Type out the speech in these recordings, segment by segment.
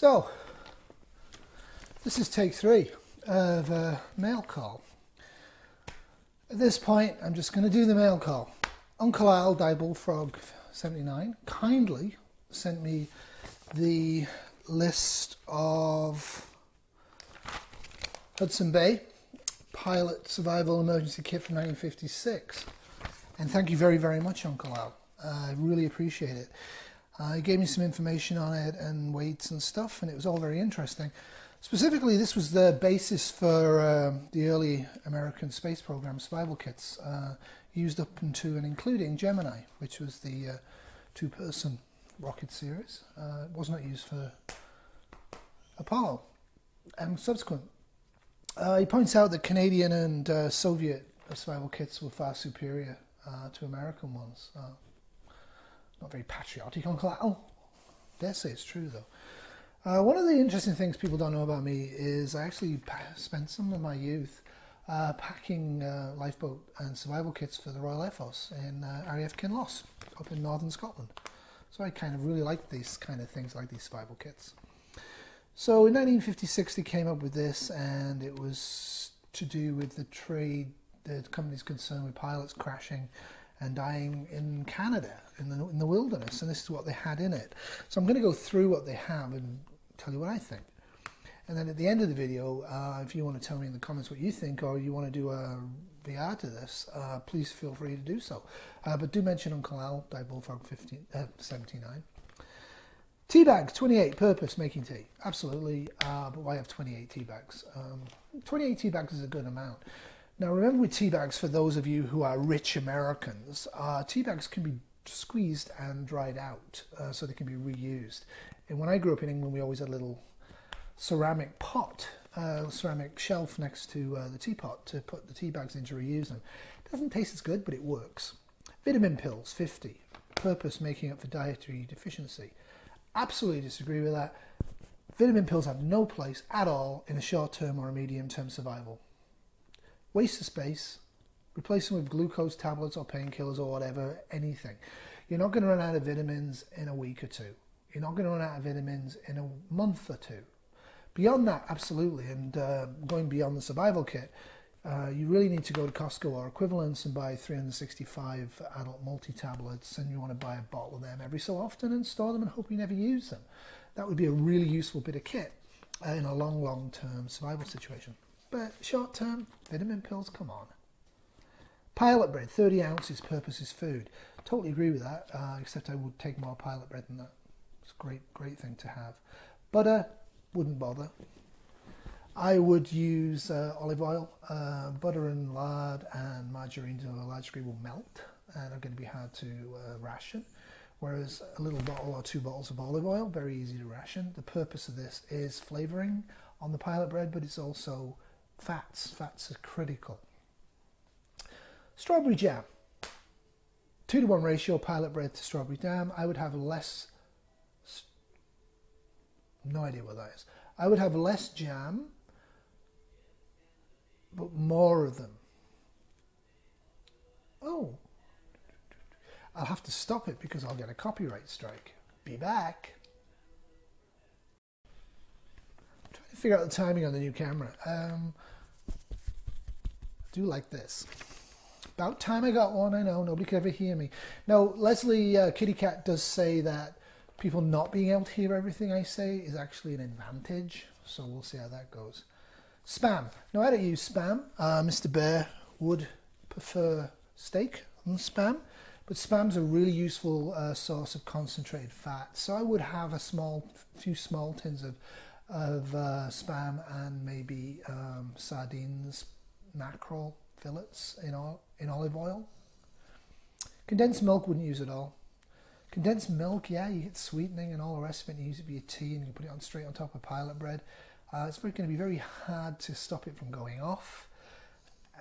So, this is take three of a mail call. At this point, I'm just going to do the mail call. Uncle Al, Die Frog 79, kindly sent me the list of Hudson Bay Pilot Survival Emergency Kit from 1956. And thank you very, very much, Uncle Al. I really appreciate it. Uh, he gave me some information on it and weights and stuff, and it was all very interesting. Specifically, this was the basis for uh, the early American space program survival kits, uh, used up into and including Gemini, which was the uh, two person rocket series. Uh, it was not used for Apollo and subsequent. Uh, he points out that Canadian and uh, Soviet survival kits were far superior to American ones. Not very patriotic, Uncle Al. Dare say it's true though. Uh, one of the interesting things people don't know about me is I actually spent some of my youth uh, packing uh, lifeboat and survival kits for the Royal Air Force in uh, RAF Kinloss up in northern Scotland. So I kind of really like these kind of things, like these survival kits. So in 1956 they came up with this and it was to do with the trade, the company's concerned with pilots crashing and dying in Canada, in the, in the wilderness, and this is what they had in it. So I'm going to go through what they have and tell you what I think. And then at the end of the video, uh, if you want to tell me in the comments what you think or you want to do a VR to this, uh, please feel free to do so. Uh, but do mention Uncle Al, Die Bullfrog 15, uh, 79. Tea bag, 28, purpose, making tea. Absolutely, uh, but why have 28 tea bags? Um, 28 tea bags is a good amount. Now remember with tea bags, for those of you who are rich Americans, uh, tea bags can be squeezed and dried out uh, so they can be reused. And when I grew up in England, we always had a little ceramic pot, uh, ceramic shelf next to uh, the teapot to put the tea bags in to reuse them. It doesn't taste as good, but it works. Vitamin pills, 50. Purpose making up for dietary deficiency. Absolutely disagree with that. Vitamin pills have no place at all in a short term or a medium term survival waste of space, replace them with glucose tablets or painkillers or whatever, anything. You're not going to run out of vitamins in a week or two. You're not going to run out of vitamins in a month or two. Beyond that, absolutely, and uh, going beyond the survival kit, uh, you really need to go to Costco or equivalents and buy 365 adult multi-tablets and you want to buy a bottle of them every so often and store them and hope you never use them. That would be a really useful bit of kit uh, in a long, long-term survival situation. But short term, vitamin pills, come on. Pilot bread, 30 ounces, purpose is food. Totally agree with that, uh, except I would take more pilot bread than that. It's a great, great thing to have. Butter, wouldn't bother. I would use uh, olive oil. Uh, butter and lard and margarine to a large degree will melt and are going to be hard to uh, ration. Whereas a little bottle or two bottles of olive oil, very easy to ration. The purpose of this is flavoring on the pilot bread, but it's also Fats, fats are critical. Strawberry jam. Two to one ratio pilot bread to strawberry jam. I would have less, no idea what that is. I would have less jam, but more of them. Oh, I'll have to stop it because I'll get a copyright strike. Be back. Figure out the timing on the new camera. Um, I do like this. About time I got one, I know, nobody could ever hear me. Now, Leslie uh, Kitty Cat does say that people not being able to hear everything I say is actually an advantage, so we'll see how that goes. Spam. Now, I don't use spam. Uh, Mr. Bear would prefer steak than spam, but spam's a really useful uh, source of concentrated fat. So I would have a small, few small tins of of uh, spam and maybe um, sardines, mackerel fillets in, in olive oil. Condensed milk wouldn't use at all. Condensed milk, yeah, you get sweetening and all the rest of it. You use it for your tea and you put it on straight on top of pilot bread. Uh, it's going to be very hard to stop it from going off,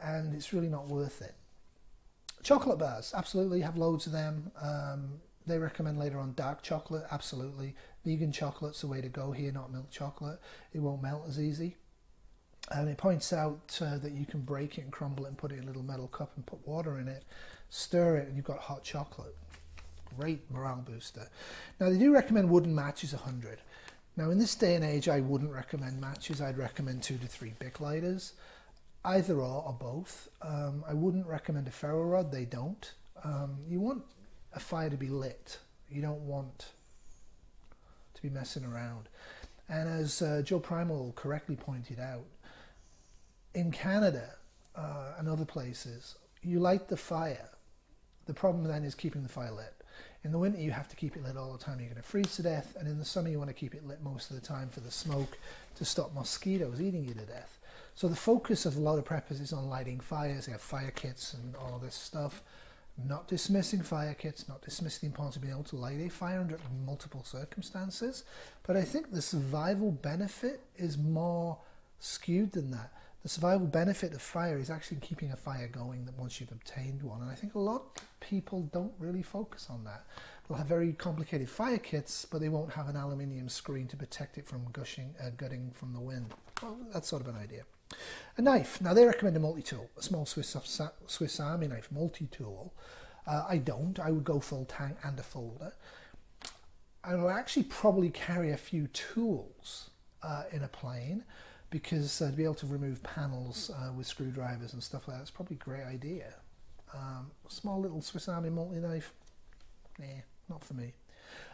and it's really not worth it. Chocolate bars, absolutely, have loads of them. Um, they recommend later on dark chocolate, absolutely. Vegan chocolate's the way to go here, not milk chocolate. It won't melt as easy. And it points out uh, that you can break it and crumble it and put it in a little metal cup and put water in it, stir it, and you've got hot chocolate. Great morale booster. Now, they do recommend wooden matches 100. Now, in this day and age, I wouldn't recommend matches. I'd recommend two to three Bic lighters, either or or both. Um, I wouldn't recommend a ferro rod. They don't. Um, you want a fire to be lit. You don't want to be messing around. And as uh, Joe Primal correctly pointed out, in Canada uh, and other places, you light the fire. The problem then is keeping the fire lit. In the winter, you have to keep it lit all the time. You're going to freeze to death. And in the summer, you want to keep it lit most of the time for the smoke to stop mosquitoes eating you to death. So the focus of a lot of preppers is on lighting fires. They have fire kits and all this stuff. Not dismissing fire kits, not dismissing the importance of being able to light a fire under multiple circumstances. But I think the survival benefit is more skewed than that. The survival benefit of fire is actually keeping a fire going once you've obtained one. And I think a lot of people don't really focus on that. They'll have very complicated fire kits, but they won't have an aluminium screen to protect it from gushing, uh, gutting from the wind. Well, that's sort of an idea. A knife. Now, they recommend a multi-tool, a small Swiss, Swiss Army knife, multi-tool. Uh, I don't. I would go full tang and a folder. I will actually probably carry a few tools uh, in a plane because uh, to be able to remove panels uh, with screwdrivers and stuff like that is probably a great idea. Um, small little Swiss Army multi-knife, nah, not for me.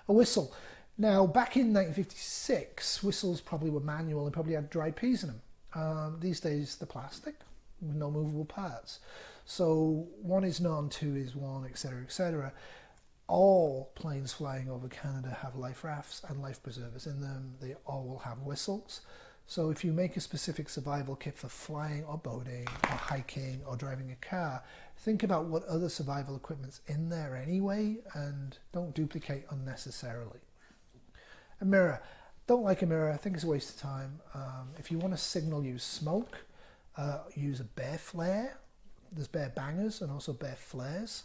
A whistle. Now, back in 1956, whistles probably were manual and probably had dried peas in them. Um, these days, the plastic with no movable parts. So one is none, two is one, etc., etc. All planes flying over Canada have life rafts and life preservers in them. They all will have whistles. So if you make a specific survival kit for flying or boating or hiking or driving a car, think about what other survival equipment's in there anyway and don't duplicate unnecessarily. A mirror. Don't like a mirror. I think it's a waste of time. Um, if you want to signal use smoke, uh, use a bear flare. There's bear bangers and also bear flares.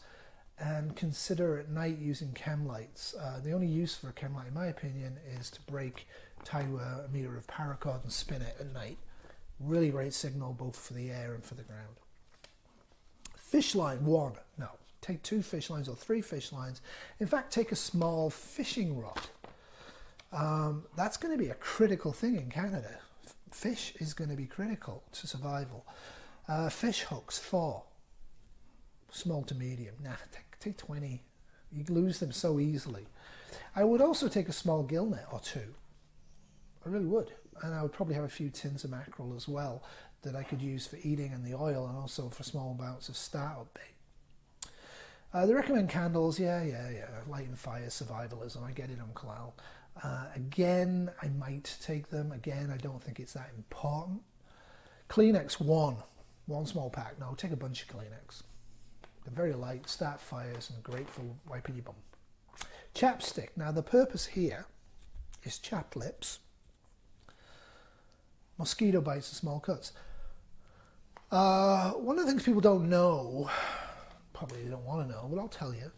And consider at night using chem lights. Uh, the only use for a chem light, in my opinion, is to break tie to a meter of paracord and spin it at night. Really great signal both for the air and for the ground. Fish line, one. No, take two fish lines or three fish lines. In fact, take a small fishing rod. Um, that's going to be a critical thing in Canada. Fish is going to be critical to survival. Uh, fish hooks, four. Small to medium. Nah, take, take 20. You lose them so easily. I would also take a small gill net or two. I really would. And I would probably have a few tins of mackerel as well that I could use for eating and the oil and also for small amounts of startup bait. Uh, they recommend candles, yeah, yeah, yeah. Light and fire, survivalism. I get it, Uncle Al. Uh, again, I might take them. Again, I don't think it's that important. Kleenex, one. One small pack. No, take a bunch of Kleenex. They're very light, start fires, and great for wiping your bum. Chapstick. Now, the purpose here is chapped lips mosquito bites and small cuts. Uh, one of the things people don't know, probably they don't want to know, but I'll tell you,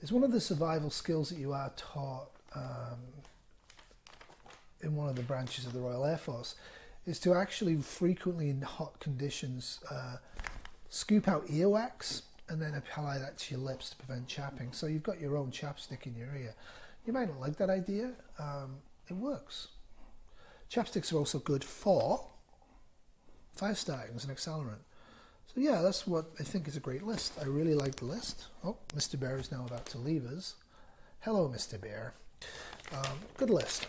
is one of the survival skills that you are taught um, in one of the branches of the Royal Air Force is to actually frequently in hot conditions uh, scoop out earwax and then apply that to your lips to prevent chapping. So you've got your own chapstick in your ear. You might not like that idea. Um, it works. Chapsticks are also good for fire starting as an accelerant. So yeah, that's what I think is a great list. I really like the list. Oh, Mr. Bear is now about to leave us. Hello, Mr. Bear. Um, good list.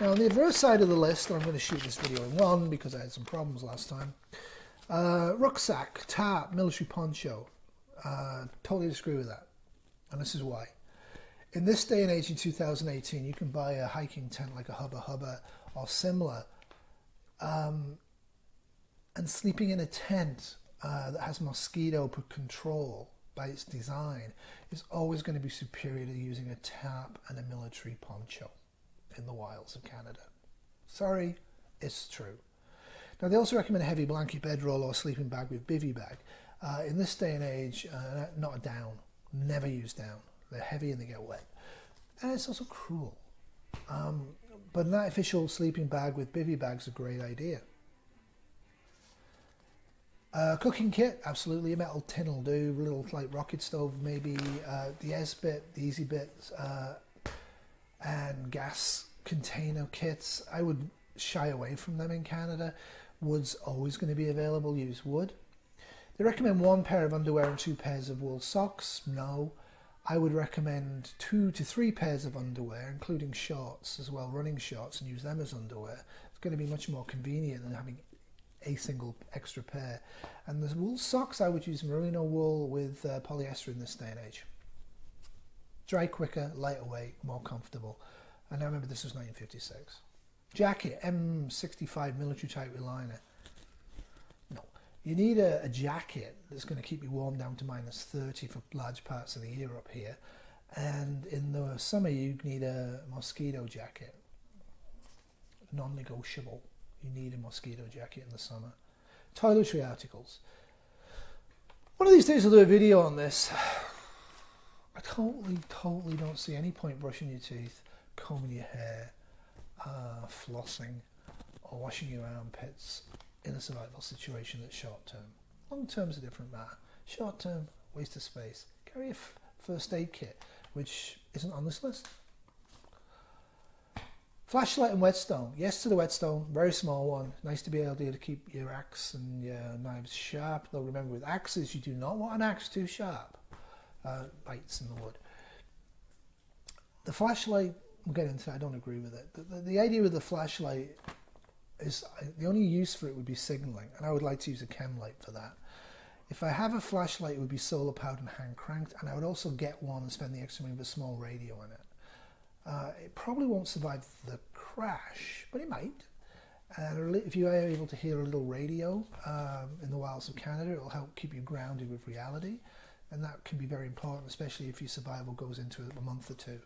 Now, on the adverse side of the list, I'm going to shoot this video in one because I had some problems last time. Uh, rucksack, tarp, military poncho. Uh, totally disagree with that. And this is why. In this day and age in 2018, you can buy a hiking tent like a Hubba Hubba or similar, um, and sleeping in a tent uh, that has mosquito control by its design is always going to be superior to using a tap and a military poncho in the wilds of Canada. Sorry, it's true. Now, they also recommend a heavy blanket bedroll or sleeping bag with bivy bag. Uh, in this day and age, uh, not a down. Never use down. They're heavy and they get wet. And it's also cruel. Um, but an artificial sleeping bag with bivy bag is a great idea. Uh, cooking kit, absolutely. A metal tin will do. A little like rocket stove, maybe. Uh, the Esbit, the Easy bits, uh, and gas container kits, I would shy away from them in Canada. Wood's always going to be available. Use wood. They recommend one pair of underwear and two pairs of wool socks. No. I would recommend two to three pairs of underwear, including shorts as well, running shorts, and use them as underwear. It's going to be much more convenient than having a single extra pair. And the wool socks, I would use merino wool with uh, polyester in this day and age. Dry quicker, lighter weight, more comfortable. And I remember this was 1956. Jacket, M65 military type liner. No, you need a, a jacket that's going to keep you warm down to minus 30 for large parts of the year up here. And in the summer, you need a mosquito jacket. Non negotiable. You need a mosquito jacket in the summer. Toiletry articles. One of these days, I'll do a video on this. I totally, totally don't see any point brushing your teeth, combing your hair, uh, flossing, or washing your armpits in a survival situation that's short term. Long term's a different matter. Short term, waste of space. Carry a f- first aid kit, which isn't on this list. Flashlight and whetstone. Yes to the whetstone, very small one. Nice to be able to keep your axe and your knives sharp. Though remember, with axes, you do not want an axe too sharp. Uh, bites in the wood. The flashlight, we'll get into that, I don't agree with it. The, the, the idea with the flashlight is the only use for it would be signaling, and I would like to use a chem light for that. If I have a flashlight, it would be solar powered and hand cranked, and I would also get one and spend the extra money with a small radio in it. Uh, it probably won't survive the crash, but it might. And if you are able to hear a little radio um, in the wilds of Canada, it will help keep you grounded with reality, and that can be very important, especially if your survival goes into a month or two.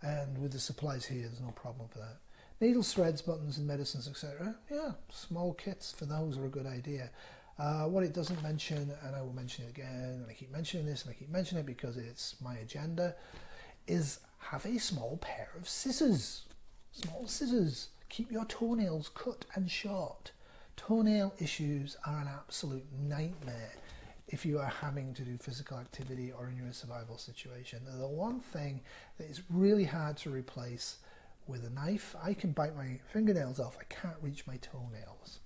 And with the supplies here, there's no problem for that. Needles, threads, buttons, and medicines, etc. Yeah, small kits for those are a good idea. Uh, what it doesn't mention, and I will mention it again, and I keep mentioning this, and I keep mentioning it because it's my agenda, is have a small pair of scissors. Small scissors. Keep your toenails cut and short. Toenail issues are an absolute nightmare if you are having to do physical activity or in a survival situation. They're the one thing that is really hard to replace with a knife. I can bite my fingernails off, I can't reach my toenails.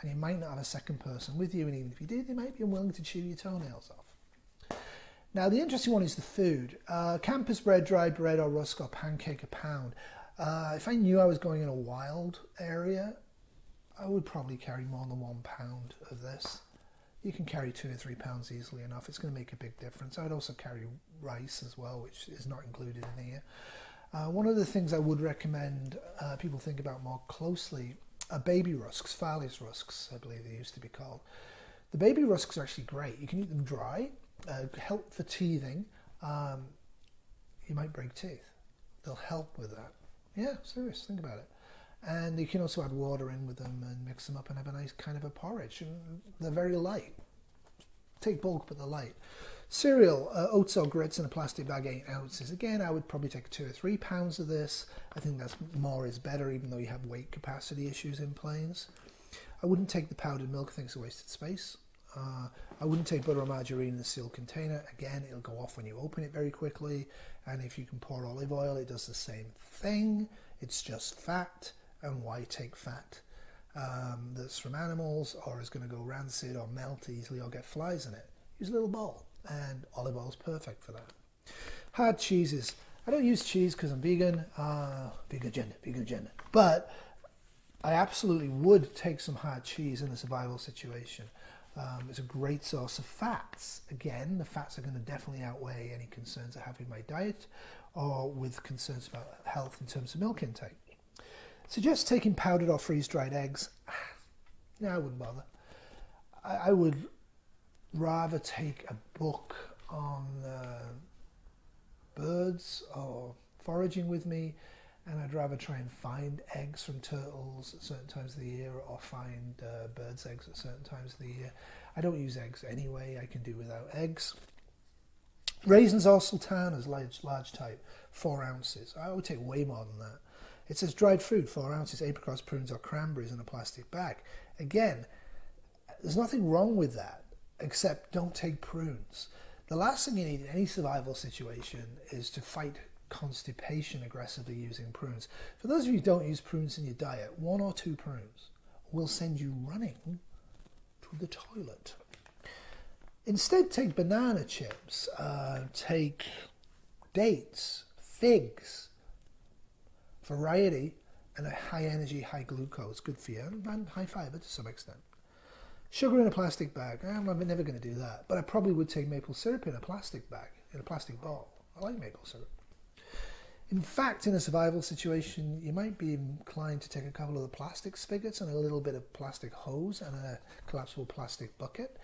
And you might not have a second person with you, and even if you did, they might be unwilling to chew your toenails off. Now, the interesting one is the food. Uh, campus bread, dried bread, or rusk or pancake a pound. Uh, if I knew I was going in a wild area, I would probably carry more than one pound of this. You can carry two or three pounds easily enough. It's going to make a big difference. I'd also carry rice as well, which is not included in here. Uh, one of the things I would recommend uh, people think about more closely are baby rusks, Farley's rusks, I believe they used to be called. The baby rusks are actually great. You can eat them dry, uh, help for teething. Um, you might break teeth. They'll help with that. Yeah, serious. Think about it. And you can also add water in with them and mix them up and have a nice kind of a porridge. And they're very light. Take bulk, but they're light. Cereal, uh, oats or grits in a plastic bag, eight ounces. Again, I would probably take two or three pounds of this. I think that's more is better, even though you have weight capacity issues in planes. I wouldn't take the powdered milk. I think it's a wasted space. Uh, I wouldn't take butter or margarine in a sealed container. Again, it'll go off when you open it very quickly. And if you can pour olive oil, it does the same thing. It's just fat. And why take fat um, that's from animals or is going to go rancid or melt easily or get flies in it? Use a little bowl and olive oil is perfect for that. Hard cheeses. I don't use cheese because I'm vegan. Uh, vegan agenda, vegan agenda. But I absolutely would take some hard cheese in a survival situation. Um, it's a great source of fats. Again, the fats are going to definitely outweigh any concerns I have with my diet or with concerns about health in terms of milk intake. Suggest taking powdered or freeze dried eggs. no, I wouldn't bother. I, I would rather take a book on uh, birds or foraging with me, and I'd rather try and find eggs from turtles at certain times of the year or find uh, birds' eggs at certain times of the year. I don't use eggs anyway, I can do without eggs. Raisins or sultanas, large, large type, four ounces. I would take way more than that. It says dried fruit, four ounces, apricots, prunes, or cranberries in a plastic bag. Again, there's nothing wrong with that except don't take prunes. The last thing you need in any survival situation is to fight constipation aggressively using prunes. For those of you who don't use prunes in your diet, one or two prunes will send you running to the toilet. Instead, take banana chips, uh, take dates, figs, variety, and a high energy, high glucose, good for you, and high fiber to some extent. Sugar in a plastic bag, I'm never going to do that, but I probably would take maple syrup in a plastic bag, in a plastic bowl. I like maple syrup. In fact, in a survival situation, you might be inclined to take a couple of the plastic spigots and a little bit of plastic hose and a collapsible plastic bucket.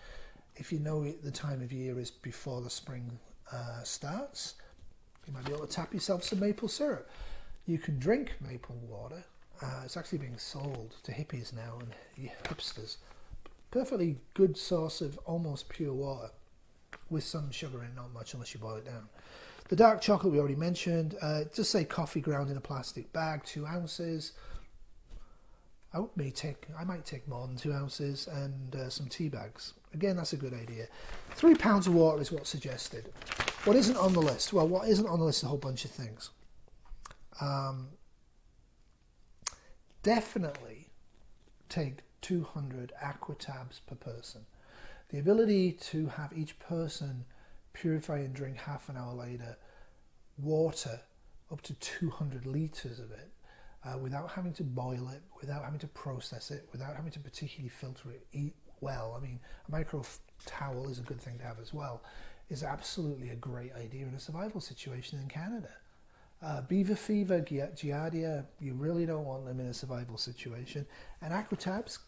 If you know the time of year is before the spring uh, starts, you might be able to tap yourself some maple syrup. You can drink maple water. Uh, it's actually being sold to hippies now and hipsters. Perfectly good source of almost pure water with some sugar in, not much unless you boil it down. The dark chocolate we already mentioned. Uh, just say coffee ground in a plastic bag, two ounces. I may take, I might take more than two ounces and uh, some tea bags. Again, that's a good idea. Three pounds of water is what's suggested. What isn't on the list? Well, what isn't on the list is a whole bunch of things. Um, definitely take 200 aquatabs per person. The ability to have each person purify and drink half an hour later water up to 200 litres of it uh, without having to boil it, without having to process it, without having to particularly filter it eat well. I mean, a micro towel is a good thing to have as well, is absolutely a great idea in a survival situation in Canada. Uh, beaver fever, giardia, you really don't want them in a survival situation. And aquatabs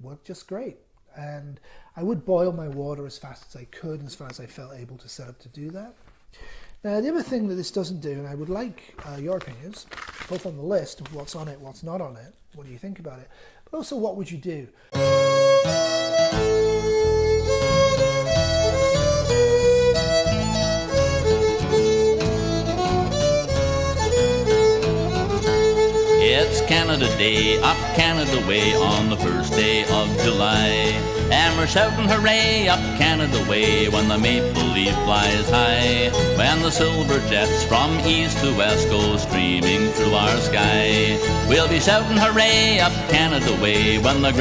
work just great. And I would boil my water as fast as I could, as far as I felt able to set up to do that. Now, the other thing that this doesn't do, and I would like uh, your opinions, both on the list of what's on it, what's not on it, what do you think about it, but also what would you do? Canada Day, up Canada way on the first day of July. And we're shouting hooray up Canada way when the maple leaf flies high. When the silver jets from east to west go streaming through our sky. We'll be shouting hooray up Canada way when the